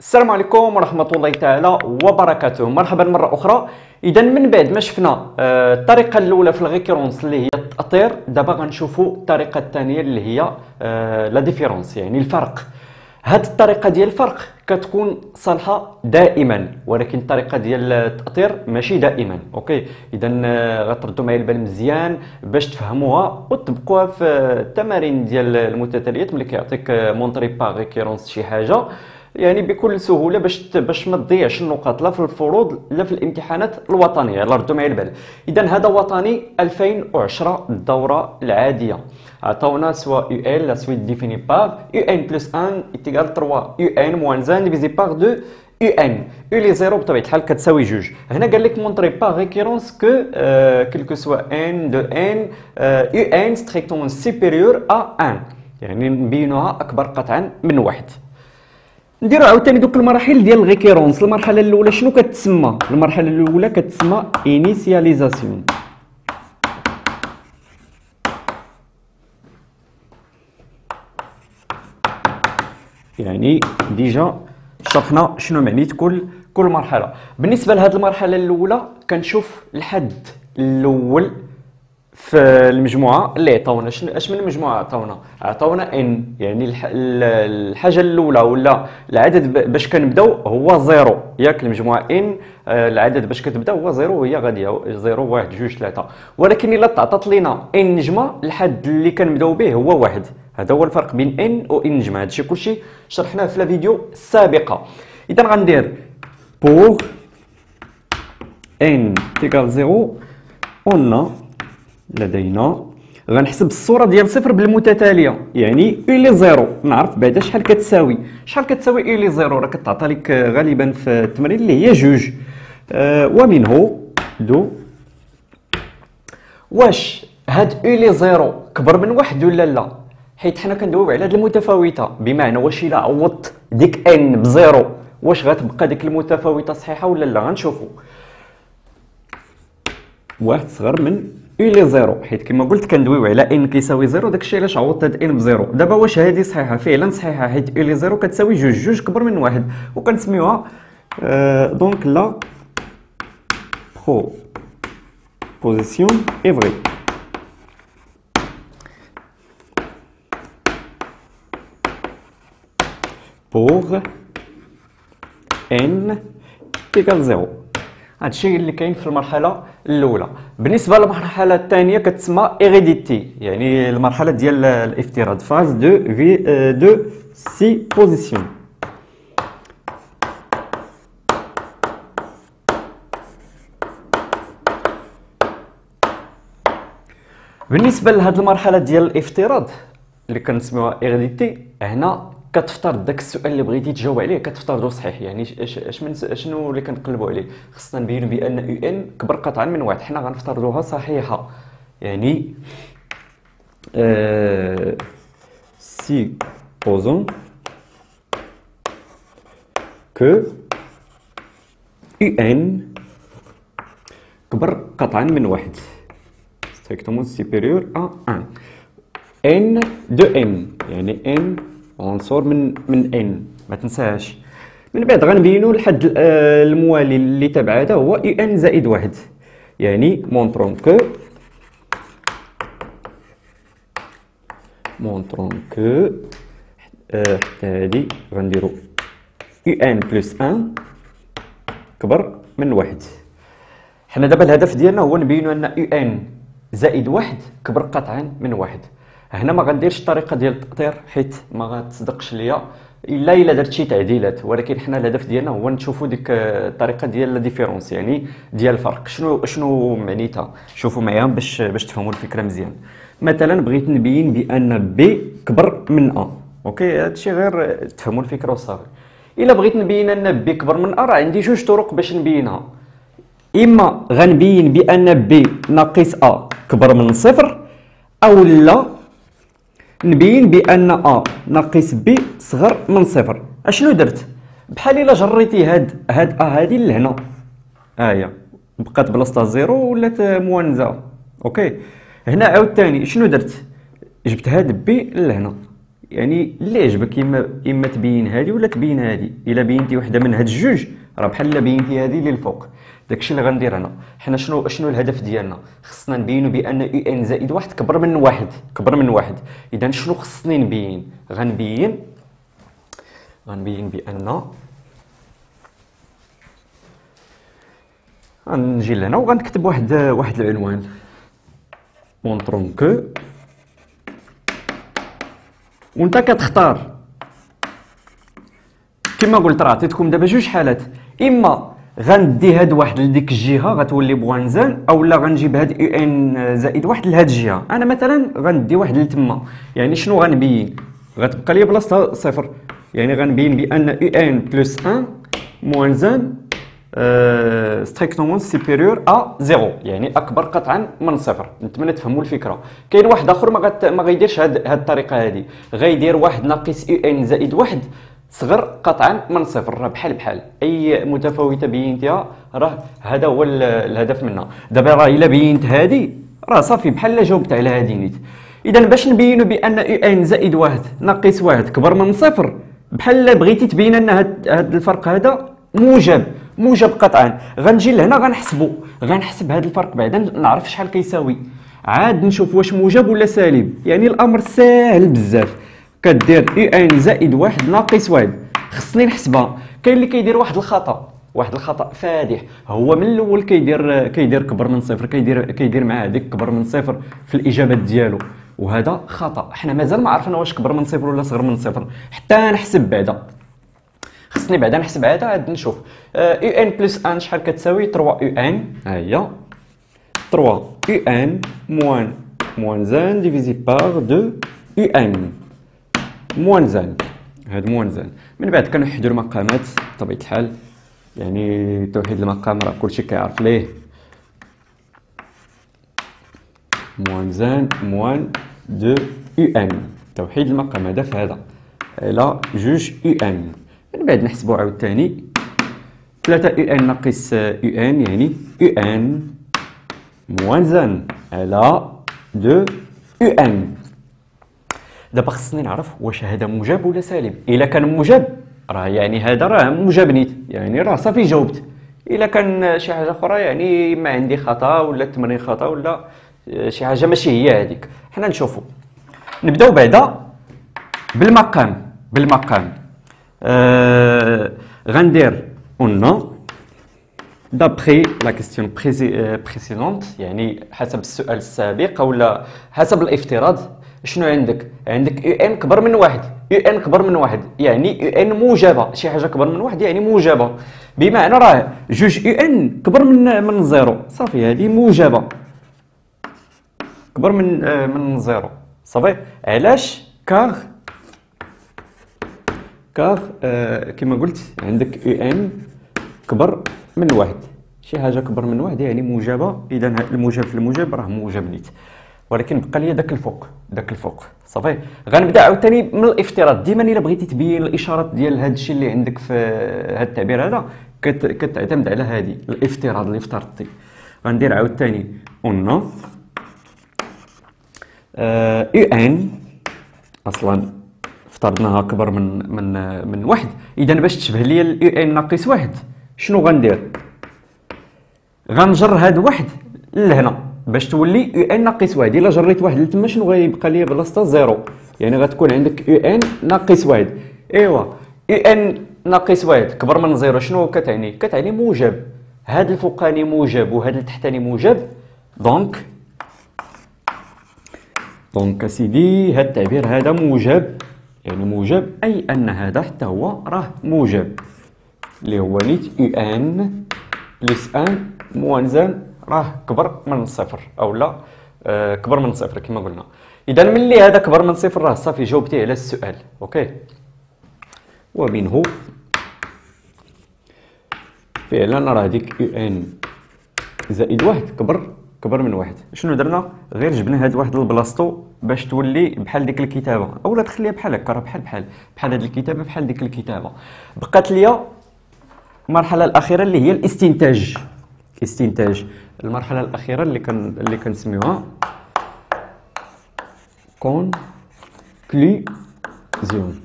السلام عليكم ورحمة الله تعالى وبركاته. مرحبا مرة أخرى. إذا من بعد ما شفنا آه، الطريقة الأولى في ال récurrence اللي هي التأطير دابا غنشوفوا الطريقة الثانية اللي هي آه، la différence يعني الفرق. هاد الطريقة ديال الفرق كتكون صالحة دائما ولكن الطريقة ديال التأطير ماشي دائما OK؟ اذا آه، غتردوا معايا البال مزيان باش تفهموها وتطبقوها في التمارين ديال المتتاليات ملي كيعطيك montrer par récurrence شي حاجة. يعني بكل سهولة باش باش ما تضيعش النقاط لا في الفروض لا في الامتحانات الوطنية. يلا ردوا معايا البال. اذا هذا وطني 2010 الدورة العادية. عطاونا soit U n la suite définie par U n plus 1 est égale 3 U n moins 1 divisé par 2 U n U لي zéro بطبيعه الحال كتساوي جوج هنا قال لك montrer par récurrence que quel que soit n de N U n strictement supérieur à 1 يعني نبينوها اكبر قطعا من واحد نديرو عاوتاني دوك المراحل ديال ال récurrence المرحلة الأولى شنو كتسمى؟ المرحلة الأولى كتسمى initialisation يعني déjà شرحنا شنو معنيت كل كل مرحلة. بالنسبة لهذه المرحلة الأولى كنشوف الحد الأول في المجموعة اللي عطاونا اش من المجموعة عطاونا عطاونا N يعني الحاجة الأولى ولا العدد باش كنبداو هو zéro. ياك المجموعة N آه، العدد باش كتبدا هو زيرو وهي غادية zéro واحد جوج ثلاثة ولكن إلا تعطات لينا N نجمة الحد اللي كنبداو به هو واحد. هذا هو الفرق بين N و N نجمة. هادشي كلشي شرحناه في الفيديو السابقة. إذا غندير pour n égale zéro قلنا لدينا. غنحسب الصورة ديال صفر بالمتتالية يعني U لي zéro. نعرف بعدا شحال كتساوي. شحال كتساوي U لي zéro؟ راه كتعطى لك غالبا في التمرين اللي هي جوج. آه ومنه دو. واش هاد U لي zéro كبر من واحد ولا لا؟ حيت حنا كندويو على هاد المتفاوتة. بمعنى واش إلا عوضت ديك n ب zéro واش غتبقى ديك المتفاوتة صحيحة ولا لا؟ غنشوفو. واحد صغر من U لي zéro حيت كما قلت كندويو على n كيساوي zéro داكشي علاش عوضت هاد n ب zéro. دابا واش هادي صحيحة؟ فعلا صحيحة حيت U لي zéro كتساوي جوج جوج كبر من واحد. وكنسميوها آه donc la proposition est vraie pour n égale 0 هادشي اللي كاين في المرحلة الأولى. بالنسبة للمرحلة الثانية كتسمى hérédité يعني المرحلة ديال الافتراض phase de في de supposition بالنسبة لهاد المرحلة ديال الافتراض اللي كنسميوها hérédité هنا كتفترض داك السؤال اللي بغيتي تجاوب عليه كتفترضو صحيح. يعني اش من شنو اللي كنقلبوا عليه؟ خصنا نبينوا بأن U n كبر قطعا من واحد. حنا غنفترضوها صحيحة. يعني supposons que U n كبر قطعا من واحد. strictement supérieur à 1 n de N يعني n عنصر من من N ما تنساهاش من بعد غنبينو الحد آه، الموالي اللي تبع هذا هو U n زائد واحد. يعني montrons que montrons que حتى هادي غنديرو. U n plus un كبر من واحد. حنا دابا الهدف ديالنا هو نبينو أن U n زائد واحد كبر قطعا من واحد. هنا ما غنديرش الطريقة ديال التأطير حيت ما غتصدقش ليا. إلا إلا درت شي تعديلات ولكن حنا الهدف ديالنا هو نشوفوا ديك الطريقة ديال la différence يعني ديال الفرق. شنو شنو معنيتها؟ شوفوا معايا باش باش تفهموا الفكرة مزيان. مثلا بغيت نبين بأن b كبر من a OK؟ هادشي غير تفهموا الفكرة وصافي. إلا بغيت نبين أن b كبر من a راه عندي جوج طرق باش نبينها. إما غنبين بأن b ناقص a كبر من صفر أو لا نبين بأن a ناقص b صغر من صفر. أشنو درت؟ بحال إلا جريتي هاد هاد a هادي لهنا. ها هي بقات بلاصتها zéro ولات moins a. OK. هنا عاوتاني شنو درت؟ جبت هاد b لهنا. يعني اللي عجبك اما إما تبين هذه ولا تبين هذه إلا بينتي وحدة من هاد الجوج راه بحال بينتي هذه للفوق. داكشي اللي غندير أنا. حنا شنو شنو الهدف ديالنا؟ خصنا نبينوا بأن يو ان زائد واحد كبر من واحد. كبر من واحد. إذا شنو خصني نبين؟ غنبين غنبين بأن غنجي لهنا وغنكتب واحد واحد العنوان. montrons que وأنت كتختار. كما قلت راه عطيتكم دابا جوج حالات. إما غندي هاد واحد لديك الجهة غتولي moins un اولا غنجيب هاد U n زائد واحد لهاد الجهة. أنا مثلا غندي واحد لتما. يعني شنو غنبين؟ غتبقى لي بلاصه صفر. يعني غنبين بأن U n plus 1 moins un strictement supérieur à zéro يعني أكبر قطعا من صفر. نتمنى تفهموا الفكرة. كاين واحد آخر. ما غيديرش هاد, هاد الطريقة هادي. غيدير واحد ناقص Un زائد واحد صغر قطعا من صفر راه بحال بحال. أي متفاوتة بينتها راه هذا هو الهدف منها. دابا راه إلا بينت هذه راه صافي بحال جاوبت على هذه نيت. اذا باش نبينوا بأن Un زائد واحد ناقص واحد كبر من صفر بحال بغيتي تبين أن هذا الفرق هذا موجب موجب قطعا. غنجي لهنا غنحسبو غنحسب هذا الفرق بعدا نعرف شحال كيساوي. عاد نشوف واش موجب ولا سالب. يعني الأمر ساهل بزاف. كدير اي ان زائد واحد ناقص واحد. خصني نحسبها كاين اللي كيدير واحد الخطأ. واحد الخطأ فادح. هو من الأول كيدير كيدير كبر من صفر. كيدير كيدير مع هذيك كبر من صفر في الإجابات ديالو. وهذا خطأ. حنا مازال ما عرفنا واش كبر من صفر ولا صغر من صفر. حتى نحسب بعدا. خصني بعدا نحسب عاد عاد نشوف. Un plus un شحال كتساوي؟ 3 Un. ها هي. 3 Un moins moins un divisé par 2 Un. moins un هاد moins un من بعد كنوحدو المقامات بطبيعة الحال. يعني توحيد المقام راه كلشي كيعرف ليه. moins un moins deux Un توحيد المقام هذا في هذا. على جوج Un من بعد نحسبو عاوتاني 3 Un ناقص Un يعني Un moins un على deux Un دابا خصني نعرف واش هذا موجب ولا سالب إلا كان موجب راه يعني هذا راه موجب نيت يعني راه صافي جاوبت. إلا كان شي حاجة أخرى يعني ما عندي خطأ ولا التمرين خطأ ولا شي حاجة ماشي هي هذيك. حنا نشوفوا نبدأو بعدا بالمقام بالمقام. آه غندير on d'après la question précédente يعني حسب السؤال السابق ولا حسب الافتراض شنو عندك؟ عندك Un كبر من واحد. Un كبر من واحد. يعني Un موجبة. شي حاجة كبر من واحد يعني موجبة. بمعنى راه جوج Un كبر من من zéro. صافي هذه موجبة. كبر من من zéro. صافي؟ علاش؟ car آه كما قلت عندك Un كبر من واحد. شي حاجة كبر من واحد يعني موجبة. اذا الموجب في الموجب راه موجب نيت. ولكن بقى لي داك الفوق داك الفوق صافي. غنبدأ عاوتاني من الافتراض. ديما إلا بغيتي تبين الإشارات ديال هذا الشيء اللي عندك في هذا التعبير هذا كتعتمد على هذه الافتراض اللي افترضتي غندير عاوتاني on Un. أصلا افترضناها أكبر من من من واحد. إذا باش تشبه لي ال Un ناقص واحد شنو غندير؟ غنجر هاد واحد لهنا. باش تولي Un ناقص واحد. إلا جريت واحد لتما شنو غيبقى لي بلاصتها؟ zéro. يعني غتكون عندك Un ناقص واحد. إيوا. Un ناقص واحد. كبر من zéro. شنو كتعني؟ كتعني موجب. هاد الفوقاني موجب وهاد التحتاني موجب. donc donc أسيدي هاد التعبير هذا موجب. يعني موجب أي أن هذا حتى هو راه موجب. اللي هو نيت Un plus un moins un راه كبر من صفر أو لا آه كبر من صفر كما قلنا. اذا ملي هذا كبر من صفر راه صافي جاوبتي على السؤال أوكي؟ ومنه فعلا راه هذيك Un. زائد واحد كبر كبر من واحد. شنو درنا؟ غير جبنا هاد واحد البلاصتو باش تولي بحال ديك الكتابة. أولا تخليها بحال هكا راه بحال بحال بحال هاد الكتابة بحال ديك الكتابة. بقات ليا المرحله الأخيرة اللي هي الاستنتاج. استنتاج المرحلة الأخيرة اللي كان اللي كنسميوها كون كلي زيون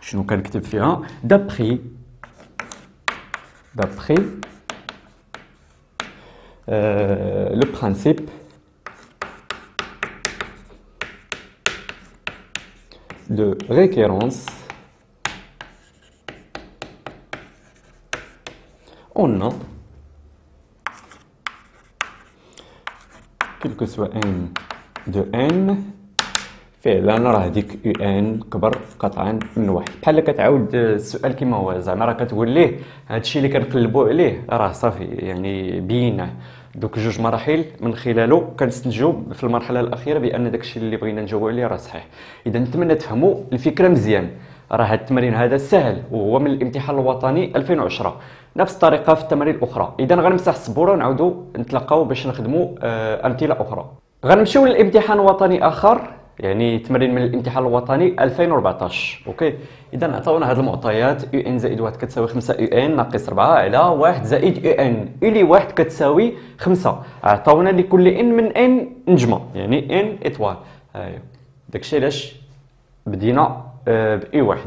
شنو كنكتب فيها؟ دابخي دابخي لو برانسيب de récurrence, on a, que soit n de n, فعلا راه هذيك يو ان كبر قطعا من واحد. بحال كتعاود السؤال كما هو زعما راه كتقول ليه هادشي اللي كنقلبوا عليه راه صافي يعني بيناه دوك جوج مراحل من خلاله كنستنتجوا في المرحلة الأخيرة بأن داكشي اللي بغينا نجاوبوا عليه راه صحيح. إذا نتمنى تفهموا الفكرة مزيان. راه التمرين هذا سهل وهو من الامتحان الوطني 2010 نفس الطريقة في التمارين الأخرى. إذا غنمسح السبورة ونعاودوا نتلاقاو باش نخدموا آه، أمثلة أخرى. غنمشيو للامتحان وطني آخر يعني تمرين من الامتحان الوطني 2014 أوكي؟ إذا عطاونا هذه المعطيات. Un زائد 1 كتساوي 5 Un ناقص 4 على 1 زائد Un. إلي 1 كتساوي 5 عطاونا لكل n من N نجمه يعني N étoile ايوا داكشي علاش بدينا آه، ب إي 1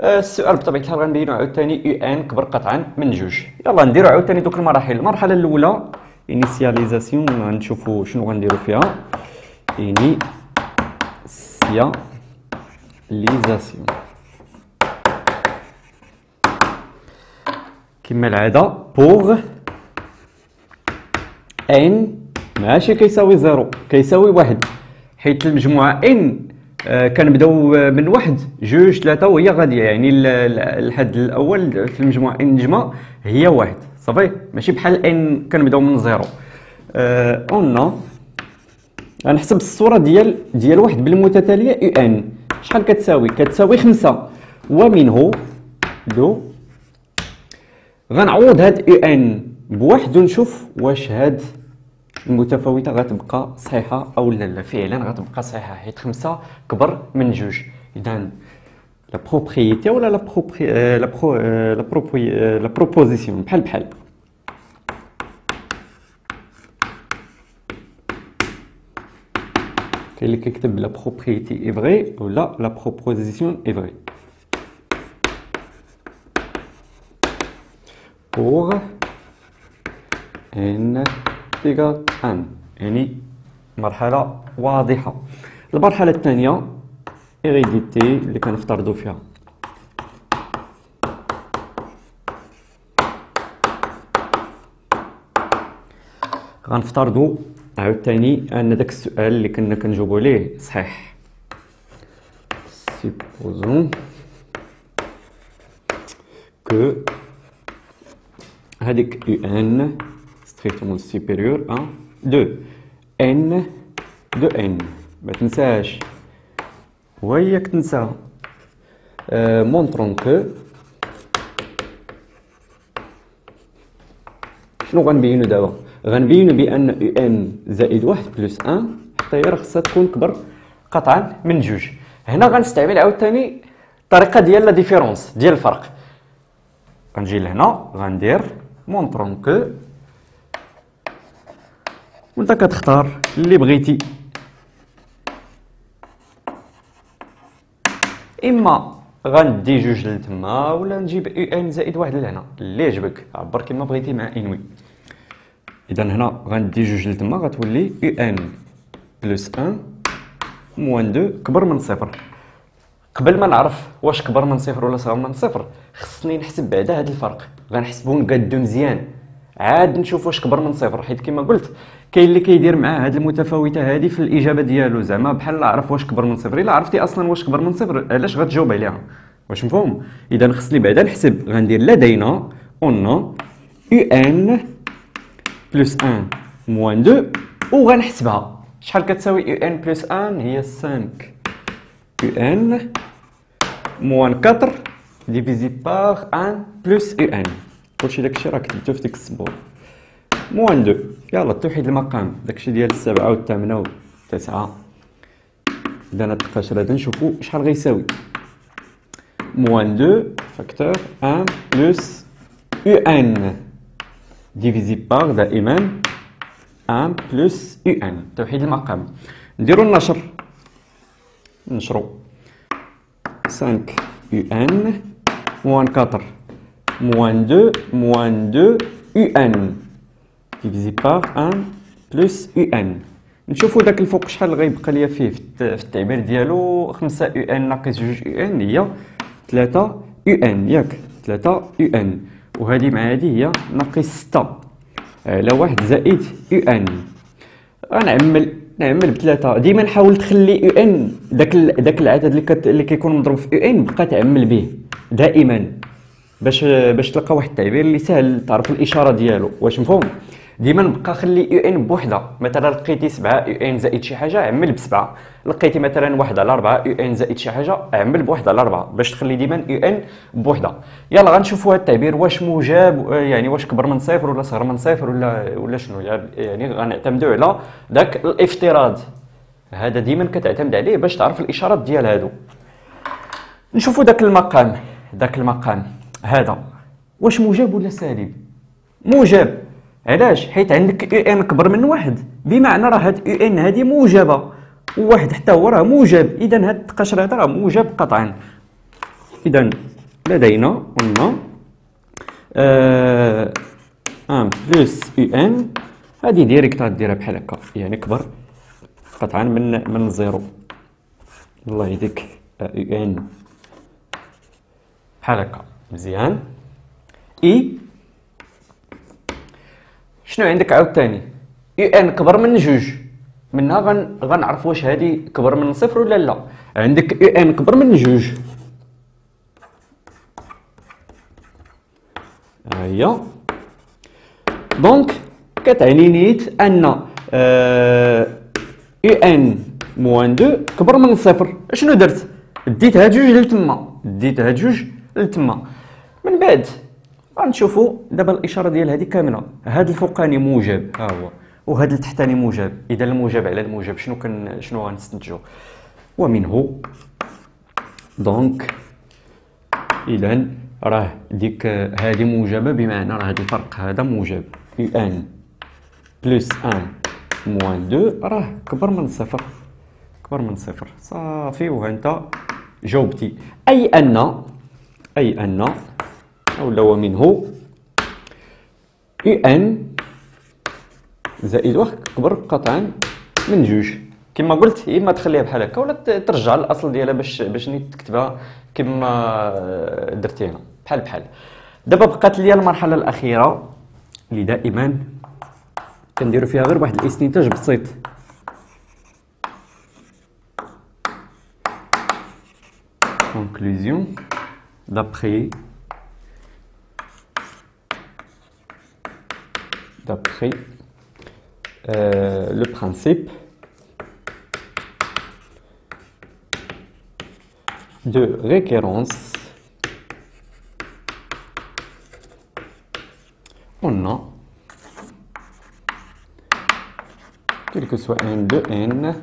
آه، السؤال بطبيعة الحال غنبينو عاوتاني Un كبر قطعا من جوج. يلا نديرو عاوتاني دوك المراحل. المرحلة الأولى initialisation غنشوفو شنو غنديرو فيها. اني initialisation كما العادة pour n ماشي كيساوي zéro كيساوي واحد. حيت المجموعة N آه، كنبداو من واحد جوج ثلاثة وهي غادية. يعني الحد الأول في المجموعة N نجمة هي واحد. صافي؟ ماشي بحال N كنبداو من zéro. on آه، غنحسب الصورة ديال ديال واحد بالمتتالية Un. شحال كتساوي؟ كتساوي خمسة. ومنه لو غنعوض هاد Un. بواحد ونشوف واش هاد المتفاوتة غتبقى صحيحة أو لا لا فعلا غتبقى صحيحة. حيت خمسة كبر من جوج. اذا la propriété ولا la propri la pro la proposition بحال بحال. كاين اللي كيكتب la propriété est vraie ولا la proposition est vraie pour n égale n يعني مرحلة واضحة. المرحلة الثانية إيريديتي اللي كنفترضوا فيها. غنفترضوا عاوتاني أن داك السؤال اللي كنا كنجاوبوا ليه صحيح. Supposons que هذيك u n strictement supérieur à 2 n de n. ما تنساش وياك تنسى montrons que شنو غنبينو دابا غنبينو بان u n زائد واحد plus un حتى هي راه خصها تكون كبر قطعا من جوج هنا غنستعمل عاوتاني الطريقة ديال la différence ديال الفرق غنجي لهنا غندير montrons que وانت كتختار اللي بغيتي. إما غندي جوج لتما ولا نجيب u n زائد واحد لهنا. اللي يعجبك. عبر كما بغيتي مع أنوي. إذا هنا غندي جوج لتما غتولي u n plus un moins deux كبر من صفر. قبل ما نعرف واش كبر من صفر ولا صغر من صفر خصني نحسب بعدا هذا الفرق. غنحسبو نقادو مزيان. عاد نشوف واش كبر من صفر حيت كما قلت كاين اللي كيدير مع هاد المتفاوتة هادي في الإجابة ديالو. زعما بحال لا عرف واش كبر من صفر إلا عرفتي أصلا واش كبر من صفر علاش غتجاوب عليها؟ واش مفهوم؟ إذا خصني بعدا نحسب غندير لدينا on a u n plus 1 moins 2 وغنحسبها. شحال كتساوي u n plus 1 هي 5 u n moins 4 divisé par 1 plus u n كلشي داكشي راه كتبتو في ديك السبور moins 2 يلا توحيد المقام. داكشي ديال السبعة والثامنة والتسعة. إذا نتلقاش غادي نشوفو شحال غيساوي. moins 2 facteur 1 plus u n. divisé par دائما un plus u n. توحيد المقام. نديرو النشر. نشرو. 5 u n moins 4 moins 2 moins 2 u n. Divisé par 1 plus u n. نشوفوا داك الفوق شحال غيبقى ليا فيه في التعبير ديالو. 5 u n ناقص 2 u n هي 3 u n. ياك 3 u n. وهذه مع هذه هي ناقص 6 على 1 زائد u n. غنعمل نعمل بثلاثة. ديما نحاول تخلي u n داك داك العدد اللي. اللي كيكون مضروب في u n بقى تعمل به دائما. باش باش تلقى واحد التعبير اللي سهل تعرف الإشارة ديالو. واش مفهوم؟ ديما نبقى خلي u n بوحدة. مثلا لقيتي 7 u n زائد شي حاجة عمل بسبعة. لقيتي مثلا 1 على 4 u n زائد شي حاجة عمل بواحد على 4 باش تخلي ديما u n بوحدة. يلا غنشوفوا هذا التعبير واش موجب يعني واش كبر من صفر ولا صغر من صفر ولا ولا شنو. يعني غنعتمدوا على ذاك الافتراض. هذا ديما كتعتمد عليه باش تعرف الإشارات ديال هادو. نشوفوا ذاك المقام. ذاك المقام. هذا. واش موجب ولا سالب؟ موجب. علاش؟ حيت عندك u n كبر من واحد. بمعنى راه هاد u n هادي موجبة. وواحد حتى هو راه موجب. اذا هاد القشر هذا راه موجب قطعا. اذا لدينا قلنا آه un plus u n. هادي direct غديرها بحال هكا. يعني كبر قطعا من من zéro. الله يهديك u n. بحال هكا. مزيان إي. شنو عندك عاوتاني u n كبر من جوج. منها غن غنعرف واش هادي كبر من صفر ولا لا. عندك u n كبر من جوج. هي donc كتعني نيت أن u n moins deux كبر من صفر. شنو درت؟ ديت هاد جوج لتما. ديت هاد جوج لتما. من بعد. غنشوفوا دابا الإشارة ديال هذه كاملة. هذا الفوقاني موجب. ها هو. وهذا التحتاني موجب. إذا الموجب على الموجب شنو كن شنو غنستنتجوا ومنه donc اذا راه ديك هذه موجبة بمعنى راه هذا الفرق هذا موجب. u n plus un moins deux راه كبر من صفر. كبر من صفر. صافي وانت جاوبتي. أي أن؟ أي أن ولا ومنه يو أن زائد واحد كبر قطعا من جوج. كما قلت يا إما تخليها بحال هكا ولا ترجع للأصل ديالها باش باش تكتبها كما درتيها بحال بحال. دابا بقات لي المرحلة الأخيرة اللي دائما كنديروا فيها غير واحد الاستنتاج بسيط. Conclusion. D'après d'après euh, le principe de récurrence, on a, quel que soit n de n,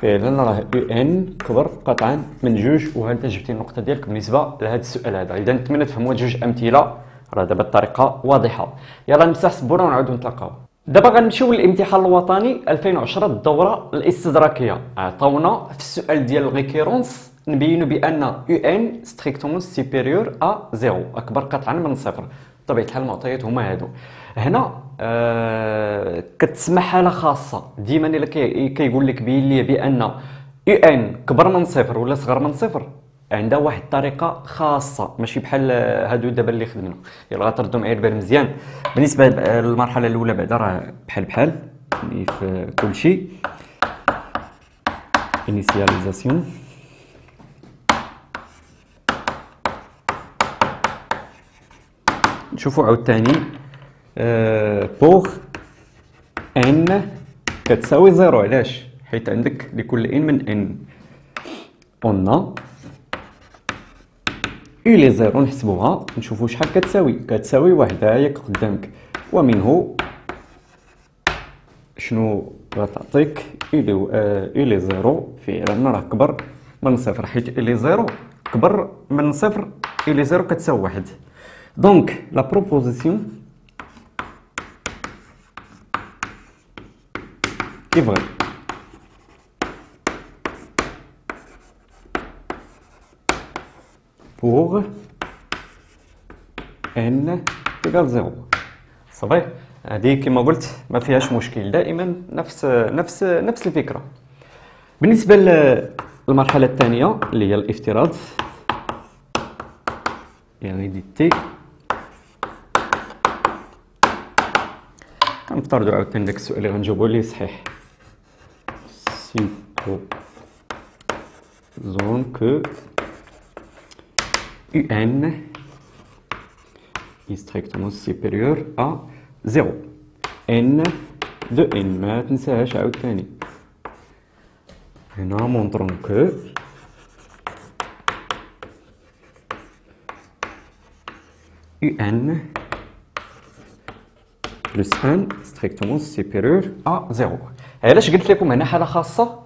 فعلا راه u n كبر قطعا من جوج وها انت جبتي النقطة ديالك بالنسبة لهذا السؤال هذا. اذا نتمنى تفهموا جوج أمثلة راه دابا الطريقة واضحة. يلا نمسح السبوره ونعاودو نتلاقاو دابا غنمشيو للامتحان الوطني 2010 الدورة الاستدراكية. عطاونا في السؤال ديال ال récurrence نبينوا بأن u n strictement supérieur à zéro أكبر قطعا من صفر. بطبيعة الحال المعطيات هما هادو. هنا آه كتسمى حالة خاصة. ديما إلا كيقول لك بإن u n كبر من صفر ولا صغر من صفر؟ عندها واحد الطريقة خاصة. ماشي بحال هادو دابا اللي خدمنا. يلا غتردوا معايا البال مزيان. بالنسبة للمرحلة الأولى بعدا راه بحال بحال يعني في كل شيء. Initialisation نشوفوا عاوتاني pour n كتساوي zéro. علاش؟ حيت عندك لكل n من N قلنا U0 نحسبوها نشوفو شحال كتساوي. كتساوي واحد ها هي قدامك. ومنه شنو غتعطيك؟ U U0. فعلا راه كبر من صفر حيت U0 كبر من صفر U0 كتساوي واحد. donc la proposition est vraie pour n égale zéro صافي هذه كما قلت ما فيهاش مشكل دائما نفس نفس نفس الفكرة بالنسبة للمرحله الثانية اللي هي الافتراض يعني تي كنفترضوا عاوتاني داك السؤال اللي غنجاوبو ليه صحيح c'est-à-dire que UN est strictement supérieur à 0 n de n ما تنساهاش عاوتاني هنا montrons que UN plus 1 strictement supérieur à 0 علاش قلت لكم هنا حاله خاصه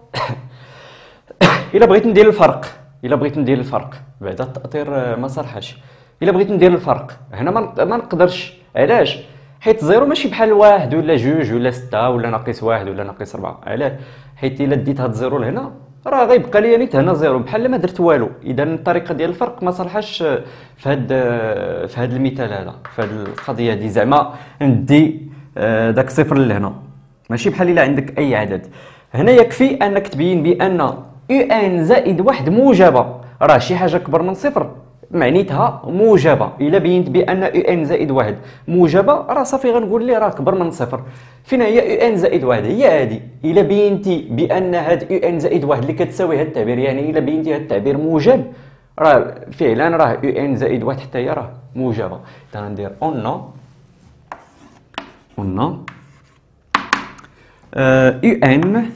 الا بغيت ندير الفرق إلا بغيت ندير الفرق. بعد التأطير ما صرحش إلا بغيت ندير الفرق. هنا ما نقدرش. علاش؟ حيت zéro ماشي بحال واحد ولا جوج ولا ستة ولا ناقص واحد ولا ناقص ربعة. علاه حيت إلا ديت هاد ال zéro لهنا راه غيبقى لي نيت هنا zéro. بحال ما درت والو. اذا الطريقة ديال الفرق ما صلحش في هاد في هاد المثال هذا في هاد القضية هادي زعما ندي آه، داك صفر لهنا. ماشي بحال إلا عندك أي عدد. هنا يكفي أنك تبين بأن UN زائد واحد موجبة. راه شي حاجة أكبر من صفر. معنيتها موجبة. إلا بينت بأن UN زائد واحد موجبة راه صافي غنقول ليه راه أكبر من صفر. فين هي UN زائد واحد هي هذه إلا بينتي بأن هاد UN زائد واحد اللي كتساوي هاد التعبير يعني إلا بينتي هاد التعبير موجب. راه فعلا راه UN زائد واحد حتى هي راه موجبة. غندير on on UN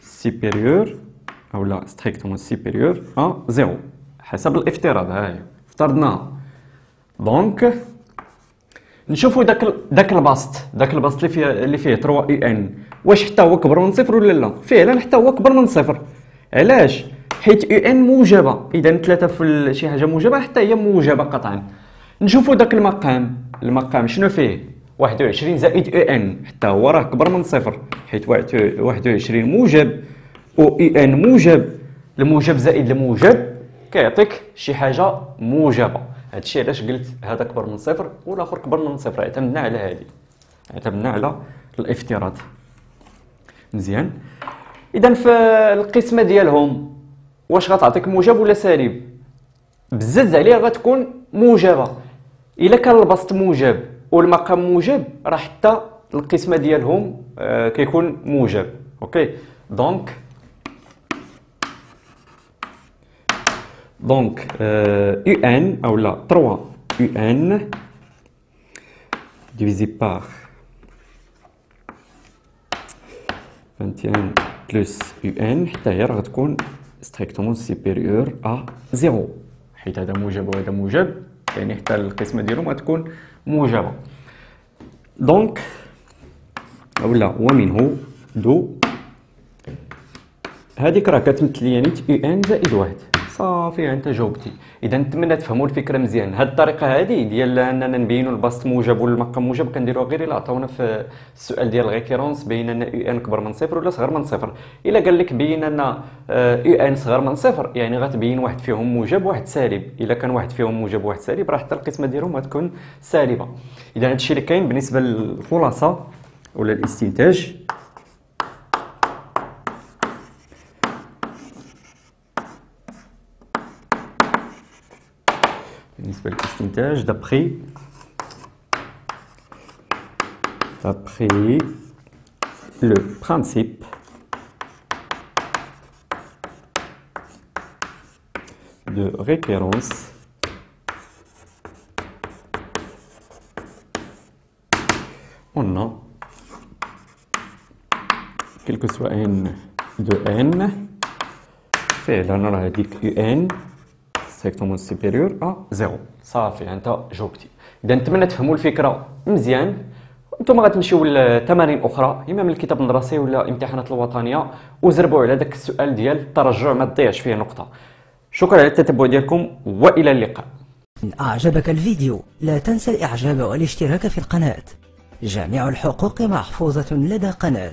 supérieur ou là strictement supérieur à zéro حسب الافتراض هاي. افترضنا. donc نشوفوا داك داك البسط. داك البسط اللي فيه اللي فيه 3 UN. واش حتى هو كبر من صفر ولا لا؟ فعلا حتى هو كبر من صفر. علاش؟ حيت إي إن موجبة. إذا ثلاثة في شي حاجة موجبة حتى هي موجبة قطعا. نشوفوا داك المقام. المقام شنو فيه؟ 21 زائد إي إن. حتى هو راه كبر من صفر. حيت 21 موجب. و اي ان موجب الموجب زائد الموجب كيعطيك شي حاجة موجبه هادشي علاش قلت هذا اكبر من صفر والآخر كبر من صفر. اعتمدنا على هذه اعتمدنا على الافتراض. مزيان. اذا في القسمة ديالهم واش غتعطيك موجب ولا سالب بزز عليها غتكون موجبة. إلا كان البسط موجب والمقام موجب راه حتى القسمة ديالهم آه كيكون موجب. أوكي؟ donc Donc, euh, UN, ou là, 3 UN divisé par 21 plus UN حتى غتكون strictement supérieur à 0 حيت هذا موجب وهذا موجب يعني حتى القسمه ديالهم غتكون موجبه donc اولا ومنه دو هذيك راه كتمثل نيت UN زائد واحد صافي انت جاوبتي. إذا نتمنى تفهموا الفكرة مزيان. هذه الطريقة هذه ديال أننا نبينوا البسط موجب والمقام موجب كنديروها غير إلا عطاونا في السؤال ديال ال récurrence بين أن UN كبر من صفر ولا صغر من صفر. إلا قال لك بين أن UN صغر من صفر يعني غتبين واحد فيهم موجب وواحد سالب. إلا كان واحد فيهم موجب وواحد سالب راه حتى القسمة ديالهم غتكون سالبة. إذا هادشي اللي كاين بالنسبة للخلاصة ولا الاستنتاج d'après d'après le principe de référence on a quel que soit n de n c'est là on a dit strictement supérieur à zéro صافي انت جاوبتي إذا نتمنى تفهموا الفكرة مزيان أنتم غتمشيو لتمارين أخرى إما من الكتاب المدرسي ولا امتحانات الوطنية وزربوا على داك السؤال ديال التراجع ما تضيعش فيه نقطة. شكرا على التتبع ديالكم وإلى اللقاء. إن أعجبك الفيديو لا تنسى الإعجاب والاشتراك في القناة. جميع الحقوق محفوظة لدى قناة.